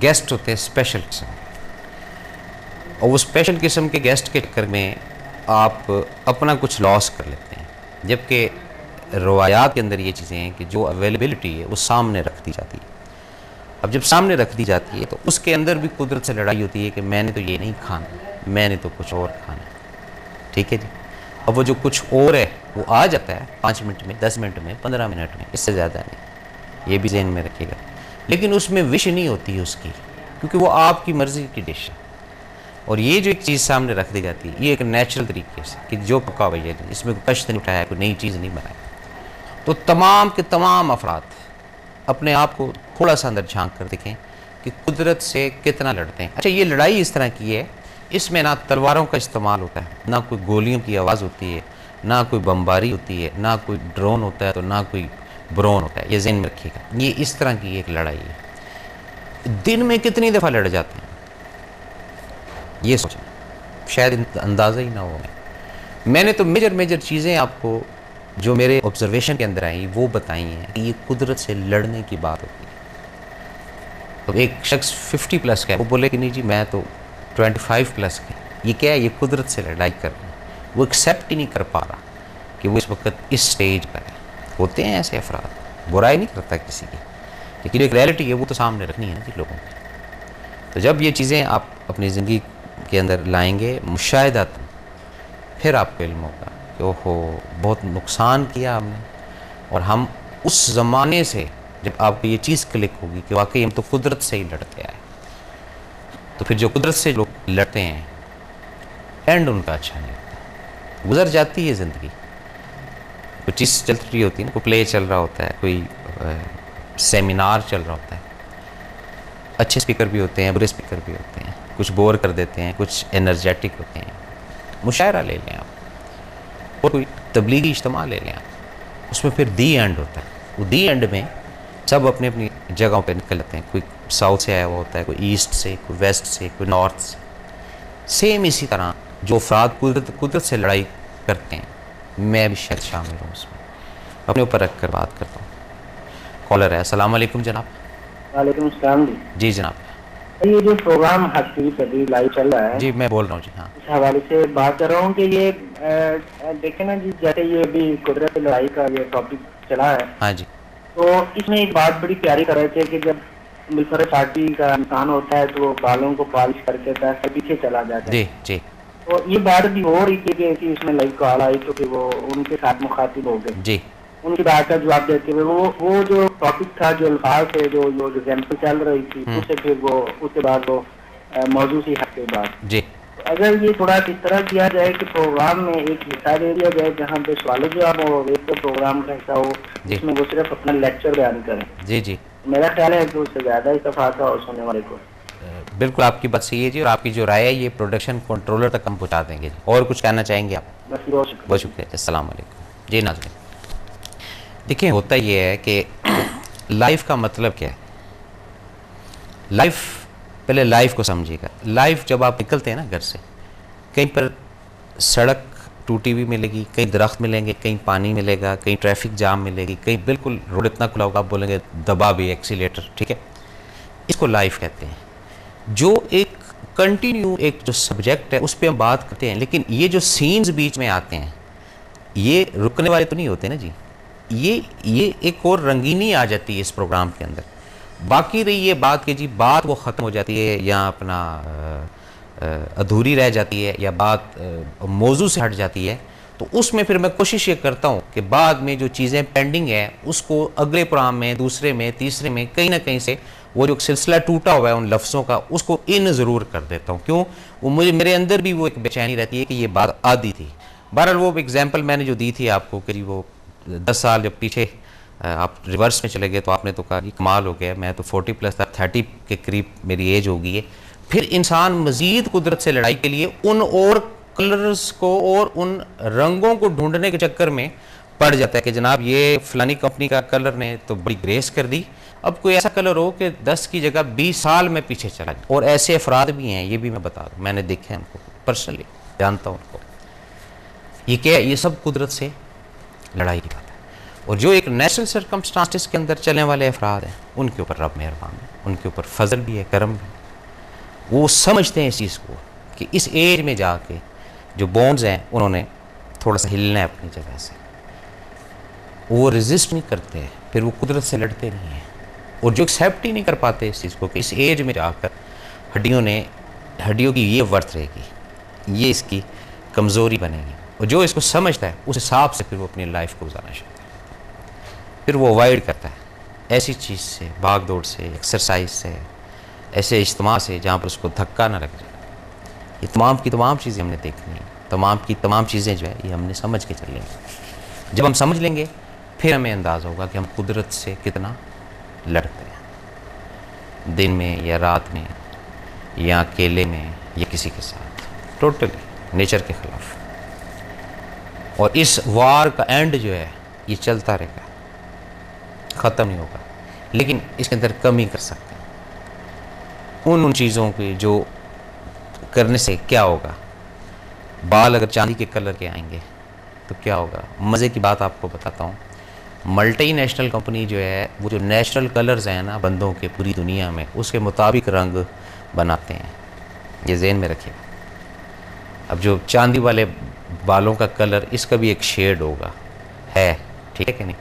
Guest होते हैं special किस्म और वो स्पेशल किस्म के गेस्ट के चक्कर में आप अपना कुछ लॉस कर लेते हैं। जबकि रवायात के अंदर ये चीज़ें हैं कि जो अवेलेबिलिटी है, वो सामने रख दी जाती है। अब जब सामने रख दी जाती है तो उसके अंदर भी कुदरत से लड़ाई होती है कि मैंने तो ये नहीं खाना, मैंने तो कुछ और खाना है। ठीक है जी? अब वो जो कुछ और है, वो आ जाता है पाँच मिनट में, दस मिनट में, पंद्रह मिनट में, इससे ज़्यादा नहीं। ये भी जहन में रखिएगा। लेकिन उसमें विश नहीं होती है उसकी, क्योंकि वो आपकी मर्ज़ी की डिश है। और ये जो एक चीज़ सामने रख दी जाती है, ये एक नेचुरल तरीके से कि जो पका हुआ है इसमें कोई कष्ट नहीं उठाया, कोई नई चीज़ नहीं बनाई। तो तमाम के तमाम अफराद अपने आप को थोड़ा सा अंदर झाँक कर देखें कि कुदरत से कितना लड़ते हैं। अच्छा ये लड़ाई इस तरह की है, इसमें ना तलवारों का इस्तेमाल होता है, ना कोई गोलियों की आवाज़ होती है, ना कोई बमबारी होती है, ना कोई ड्रोन होता है तो ना कोई ब्रोन होता है, ये जहन में रखिएगा। ये इस तरह की एक लड़ाई है। दिन में कितनी दफ़ा लड़ जाते हैं? ये सोचें शायद अंदाज़ा ही ना हो। मैंने तो मेजर मेजर चीज़ें आपको जो मेरे ऑब्जर्वेशन के अंदर आई, वो बताई हैं कि ये कुदरत से लड़ने की बात होती है। तो एक शख्स 50 प्लस का है। वो बोले कि नहीं जी, मैं तो 25 प्लस का ये क्या है? ये कुदरत से लड़ाई कर रहे हैं। वो एक्सेप्ट ही नहीं कर पा रहा कि वो इस वक्त इस स्टेज पर है। होते हैं ऐसे अफराद। बुराई नहीं करता किसी की। लेकिन एक रियलिटी है, वो तो सामने रखनी है ना जी लोगों की। तो जब ये चीज़ें आप अपनी ज़िंदगी के अंदर लाएँगे मुशाह फिर आपको इल्म होगा कि ओहो, बहुत नुकसान किया हमने। और हम उस ज़माने से जब आपको ये चीज़ क्लिक होगी कि वाकई हम तो कुदरत से ही लड़ते आए। तो फिर जो कुदरत से लोग लड़ते हैं, एंड उनका अच्छा नहीं होता। गुजर जाती है ज़िंदगी। कोई चीज़ चल रही होती है ना कोई प्ले चल रहा होता है, कोई सेमिनार चल रहा होता है। अच्छे स्पीकर भी होते हैं, बुरे स्पीकर भी होते हैं, कुछ बोर कर देते हैं, कुछ एनर्जेटिक होते हैं। मुशायरा ले लें आप, और कोई तबलीगी इज्तम ले लें आप। उसमें फिर दी एंड होता है। वो दी एंड में सब अपनी अपनी जगहों पर निकल जाते हैं। कोई साउथ से आया हुआ होता है, कोई ईस्ट से, कोई वेस्ट से, कोई नॉर्थ से। सेम इसी तरह जो अफराद कुदरत कुदरत से लड़ाई करते हैं। मैं भी शायद शामिल हूँ उसमें। अपने ऊपर रख कर बात करता हूँ। कॉलर है अस्सलाम वालेकुम जनाब। वालेकुम जी। जी जनाब। ये जो प्रोग्राम हकीक अभी लाइव चल रहा है। जी मैं बोल रहा हूँ जी हाँ। इस हवाले से बात कर रहा हूँ कि ये देखे ना जी जैसे ये अभी कुदरत लड़ाई का ये टॉपिक चला है। हाँ जी। तो इसमें एक बात बड़ी प्यारी कर रहे थे कि जब मिलफर पार्टी का इंसान होता है तो बालों को पॉलिश करके पैसे पीछे चला जाता है। जी जी। तो ये बात भी हो रही थी कि इसमें लाइव कॉल आई तो वो उनके साथ मुखातिब हो गए। जी। उनकी बात का जवाब देते हुए वो वो जो टॉपिक था जो अल्फाज थे जो जो एग्ज़ाम्पल चल रही थी उससे फिर वो उसके बाद वो मौजूद ही हफ़्ते बाद। जी। अगर ये थोड़ा इस तरह किया जाए कि प्रोग्राम में एक हिस्सा दे दिया जाए जहाँ पे सवाल जवाब हो एक तो प्रोग्राम का हिस्सा हो जिसमें वो सिर्फ़ अपना लेक्चर बयान करें। जी जी। मेरा ख्याल है कि उससे ज़्यादा इतफाक और सुनने वाले को। बिल्कुल आपकी बात सही है जी और आपकी जो राय है ये प्रोडक्शन कंट्रोलर तक हम पहुँचा देंगे और कुछ कहना चाहेंगे आप? बहुत शुक्रिया। वालेकुम। जी नाजरीन देखिए होता ये है कि लाइफ का मतलब क्या है? लाइफ पहले लाइफ को समझिएगा। लाइफ जब आप निकलते हैं ना घर से कहीं पर सड़क टूटी हुई मिलेगी कहीं दरख्त मिलेंगे कहीं पानी मिलेगा कहीं ट्रैफ़िक जाम मिलेगी कहीं बिल्कुल रोड इतना खुला होगा आप बोलेंगे दबा भी एक्सीटर ठीक है? इसको लाइफ कहते हैं। जो एक कंटिन्यू एक जो सब्जेक्ट है, उस पर हम बात करते हैं। लेकिन ये जो सीन्स बीच में आते हैं, ये रुकने वाले तो नहीं होते ना जी? ये ये एक और रंगीनी आ जाती है इस प्रोग्राम के अंदर। बाकी रही ये बात कि जी, बात वो ख़त्म हो जाती है या अपना अधूरी रह जाती है या बात मौजू से हट जाती है तो उसमें फिर मैं कोशिश ये करता हूँ कि बाद में जो चीज़ें पेंडिंग है, उसको अगले प्रोग्राम में, दूसरे में, तीसरे में, कहीं ना कहीं से वो जो सिलसिला टूटा हुआ है उन लफ्ज़ों का, उसको इन ज़रूर कर देता हूँ। क्यों? वो मुझे, मेरे अंदर भी वो एक बेचैनी रहती है कि ये बात आदि थी। बहरहाल वो एग्ज़ाम्पल मैंने जो दी थी आपको कि वो दस साल जब पीछे आप रिवर्स में चले गए तो आपने तो कहा कि कमाल हो गया, मैं तो फोर्टी प्लस था थर्टी के करीब मेरी एज हो गई है फिर इंसान मज़ीद कुदरत से लड़ाई के लिए उन और कलर्स को और उन रंगों को ढूँढने के चक्कर में पड़ जाता है कि जनाब ये फलानी कंपनी का कलर ने तो बड़ी ग्रेस कर दी। अब कोई ऐसा कलर हो कि दस की जगह बीस साल में पीछे चला जाए और ऐसे अफराद भी हैं, ये भी मैं बता दूँ, मैंने देखे हैं उनको पर्सनली जानता हूँ उनको। ये क्या ये सब कुदरत से लड़ाई की बात है। और जो एक नेचुरल सरकमस्टांसिस के अंदर चलने वाले अफराद हैं, उनके ऊपर रब मेहरबान है, उनके ऊपर फजल भी है, करम भी वो समझते हैं इस चीज़ को कि इस एज में जाके जो बॉन्ड्स हैं, उन्होंने थोड़ा सा हिलना है अपनी जगह से। वो रेजिस्ट नहीं करते फिर वो कुदरत से लड़ते नहीं हैं। और जो एक्सेप्ट ही नहीं कर पाते इस चीज़ को कि इस एज में जाकर हड्डियों ने, हड्डियों की ये वर्थ रहेगी, ये इसकी कमज़ोरी बनेगी। और जो इसको समझता है, उस हिसाब से फिर वो अपनी लाइफ को गुजारना शुरू फिर वो अवॉइड करता है। ऐसी चीज़ से भाग दौड़ से एक्सरसाइज से, ऐसे इज्तम से जहाँ पर उसको धक्का ना लग जाए। ये तमाम की तमाम चीज़ें हमने देखनी है। तमाम की तमाम चीज़ें जो है, ये हमने समझ के चल लेंगे जब हम समझ लेंगे, फिर हमें अंदाज़ होगा कि हम कुदरत से कितना लड़ते हैं। दिन में या रात में या अकेले में या किसी के साथ। टोटली नेचर के ख़िलाफ़। और इस वार का एंड जो है, ये चलता रहेगा। ख़त्म नहीं होगा। लेकिन इसके अंदर कमी कर सकते हैं। उन उन चीज़ों की जो करने से क्या होगा? बाल अगर चांदी के कलर के आएँगे तो क्या होगा? मज़े की बात आपको बताता हूँ। मल्टी नेशनल कंपनी जो है, वो जो नेचुरल कलर्स हैं ना बंदों के पूरी दुनिया में, उसके मुताबिक रंग बनाते हैं। ये जेन में रखिए। अब जो चांदी वाले बालों का कलर इसका भी एक शेड होगा। है, ठीक है कि नहीं?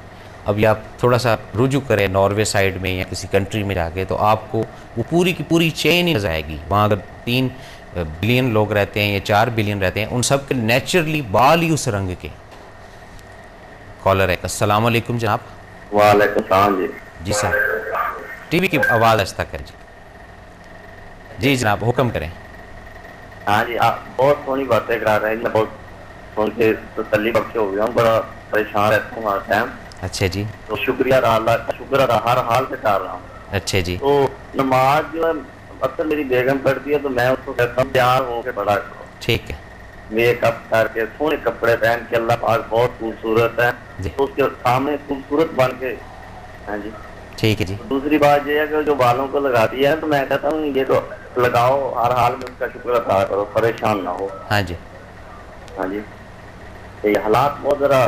अब ये आप थोड़ा सा रुजू करें नॉर्वे साइड में या किसी कंट्री में जाके तो आपको वो पूरी की पूरी चेन ही नज़र आएगी। वहाँ अगर तीन बिलियन लोग रहते हैं या चार बिलियन रहते हैं, उन सब के नेचुरली बाल ही उस रंग के। कॉलर है। अस्सलाम वालेकुम जनाब। वालेकुम सलाम जी। जी सर। टीवी की आवाज़ आस्ता कर जी। जी जनाब हुक्म करें। हाँ जी आप बहुत सोनी बातें करा रहे हैं। मैं बहुत सुन के तसली बख्श हो गया हूँ। बड़ा परेशान रहता हूँ हर टाइम अच्छा जी। तो शुक्रिया अल्लाह शुक्र हर हाल से कर रहा हूँ। अच्छा जी। तो नमाज़ जो है अक्सर मेरी बेगम पढ़ती है तो मैं उसको कहता हूँ तैयार होकर पढ़ा करो। ठीक है। मेकअप करके सोने कपड़े पहन के अल्लाह पाक बहुत खूबसूरत है। तो उसके सामने खूबसूरत बन के हाँ जी। ठीक है जी। दूसरी बात ये है कि जो बालों को लगाती है तो मैं कहता हूँ ये तो लगाओ हर हाल में उसका शुक्र अदा करो परेशान ना हो। हाँ जी। हाँ जी। ये हालात बहुत जरा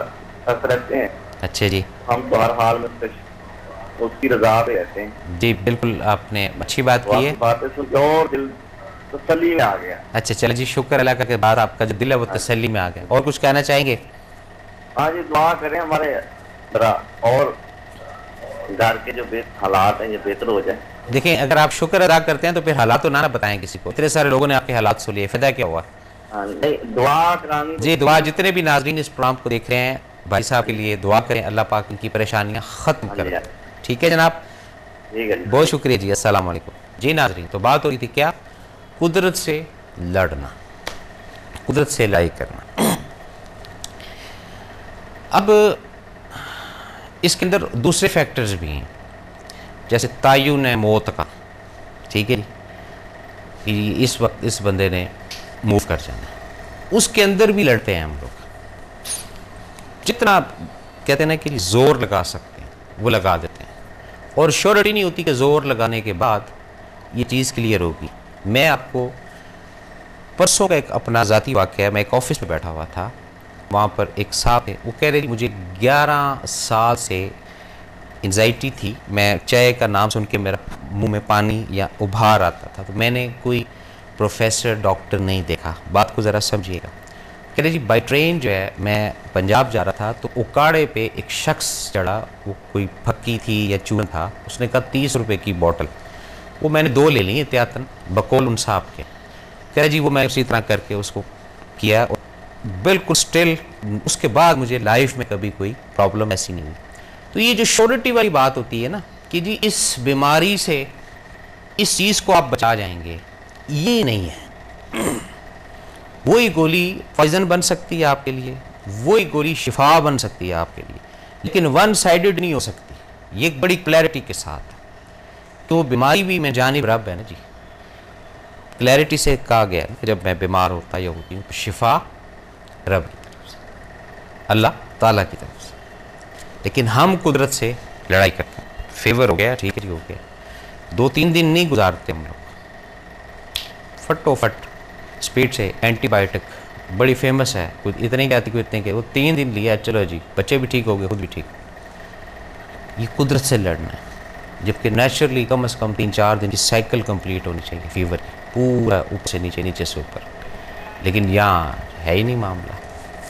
सख्त रहते हैं। अच्छा जी। हम तो हर हाल में उसकी रजा पे रहते हैं। जी बिल्कुल आपने अच्छी बात तो की आपकी है बातें सुन के और दिल तसली में आ गया। अच्छा चलो जी शुक्र अल्लाह का के बाद आपका जो दिल है वो तसल्ली में आ गया। और कुछ कहना चाहेंगे? हाँ जी दुआ करें हमारे और घर के जो हालात हैं ये बेहतर हो जाए। देखें अगर आप शुक्र अदा करते हैं तो फिर हालात तो ना ना बताएँ किसी को। इतने सारे लोगों ने आपके हालात सुन लिए। फिदा क्या हुआ? हाँ दुआ करानी जी दुआ जितने भी नाजरीन इस प्रोग्राम को देख रहे हैं भाई साहब के लिए दुआ करें अल्लाह पाक इनकी परेशानियाँ ख़त्म हाँ कर हाँ। ठीक है जनाब? है बहुत शुक्रिया जी वालेकुम। जी नाजरीन तो बात हो रही थी क्या? कुदरत से लड़ना कुदरत से लड़ाई करना। अब, इसके अंदर दूसरे फैक्टर्स भी हैं। जैसे तयन है मौत का, ठीक है कि इस वक्त इस बंदे ने मूव कर जाना। है उसके अंदर भी लड़ते हैं हम लोग। जितना आप कहते हैं ना कि ज़ोर लगा सकते हैं, वो लगा देते हैं। और श्योरिटी नहीं होती कि ज़ोर लगाने के बाद ये चीज़ क्लियर होगी। मैं आपको, परसों का एक अपना ज़ाती वाक़ है, मैं एक ऑफ़िस में बैठा हुआ था। वहाँ पर एक साहब है वो कह रहे मुझे 11 साल से एनजाइटी थी। मैं चाय का नाम सुन के मेरा मुँह में पानी या उभार आता था। तो मैंने कोई प्रोफेसर डॉक्टर नहीं देखा। बात को ज़रा समझिएगा। कह रहे, जी बाई ट्रेन जो है, मैं पंजाब जा रहा था तो उकाड़े पे एक शख्स चढ़ा। वो कोई फक्की थी या चून था। उसने कहा, तीस रुपये की बॉटल वो मैंने दो ले ली एहतियातन बकौल उन साहब के। कह रहे, जी, वो मैं उसी तरह करके उसको किया और बिल्कुल स्टिल उसके बाद मुझे लाइफ में कभी कोई प्रॉब्लम ऐसी नहीं तो ये जो श्योरिटी वाली बात होती है ना, कि जी इस बीमारी से, इस चीज़ को आप बचा जाएँगे, ये नहीं है। वही गोली पॉइजन बन सकती है आपके लिए, वही गोली शिफा बन सकती है आपके लिए, लेकिन वन साइडेड नहीं हो सकती। ये एक बड़ी क्लैरिटी के साथ। तो बीमारी भी मैं जानिब रब है ना जी। क्लैरिटी से कहा गया जब मैं बीमार होता या होती हूँ तो शिफा रब की तरफ़ से अल्लाह ताला की तरफ़ से। लेकिन हम कुदरत से लड़ाई करते हैं। फेवर हो गया, ठीक है हो गया। दो तीन दिन नहीं गुजारते हम लोग। फटोफट स्पीड से एंटीबायोटिक बड़ी फ़ेमस है। कुछ इतने की आती कोई इतने के वो तीन दिन लिया चलो जी, बच्चे भी ठीक हो गए, खुद भी ठीक। ये कुदरत से लड़ना है। जबकि नेचुरली कम अज़ कम तीन चार दिन की साइकिल कंप्लीट होनी चाहिए फीवर की। पूरा ऊपर से नीचे नीचे से ऊपर। लेकिन यहाँ है ही नहीं मामला।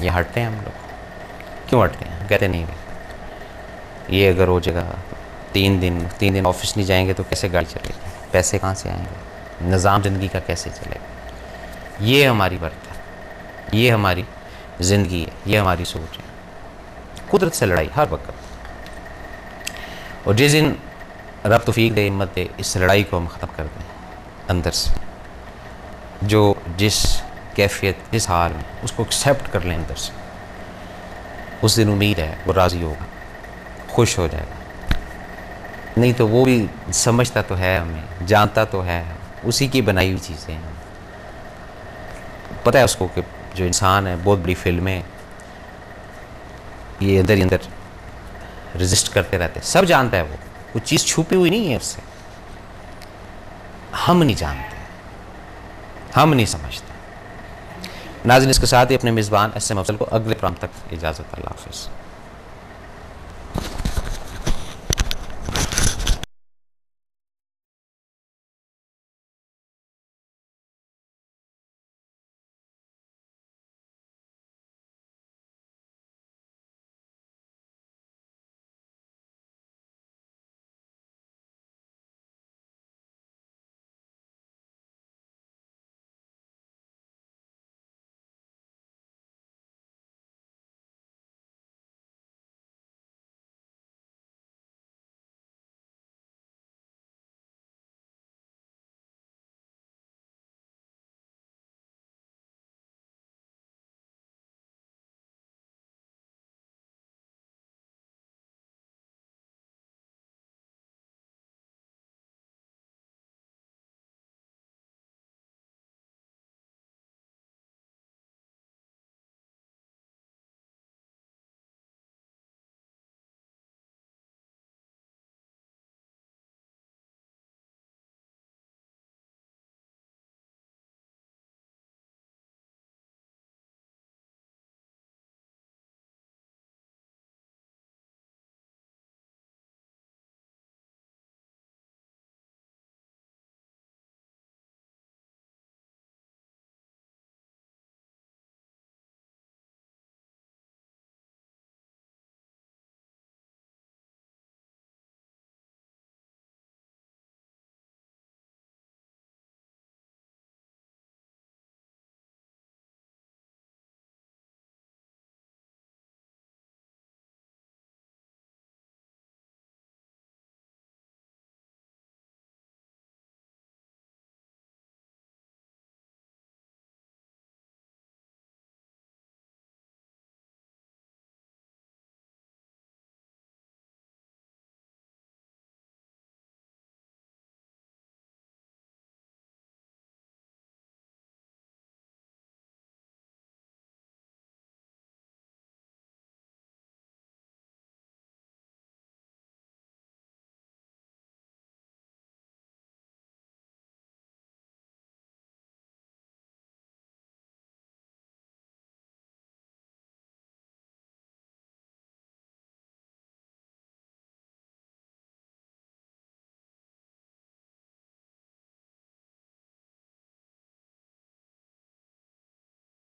ये हटते हैं हम लोग। क्यों हटते हैं? कहते नहीं ये अगर हो जाएगा तीन दिन तीन दिन ऑफ़िस नहीं जाएँगे तो कैसे गाड़ी चलेगी? पैसे कहाँ से आएँगे? निज़ाम ज़िंदगी का कैसे चलेगा? ये हमारी वर्त है। ये हमारी ज़िंदगी है। ये हमारी सोच है। कुदरत से लड़ाई हर वक्त। और जिस दिन रब तोफ़ीक दे, हिम्मत दे, इस लड़ाई को हम ख़त्म कर दें। अंदर से। जो जिस कैफियत जिस हाल में उसको एक्सेप्ट कर लें अंदर से। उस दिन उम्मीद है वो राज़ी होगा, खुश हो जाएगा। नहीं तो वो भी समझता तो है हमें, जानता तो है, उसी की बनाई हुई चीज़ें हैं। पता है उसको कि जो इंसान है, बहुत बड़ी फ़िल्में ये अंदर ही अंदर रजिस्ट करते रहते हैं। सब जानता है वो वो चीज़ छुपी हुई नहीं है उससे। हम नहीं जानते, हम नहीं समझते। नाजिन इसके साथ ही अपने मेज़बान एस एम अफसल को अगले प्राम तक इजाज़त, अल्लाह हाफिज़।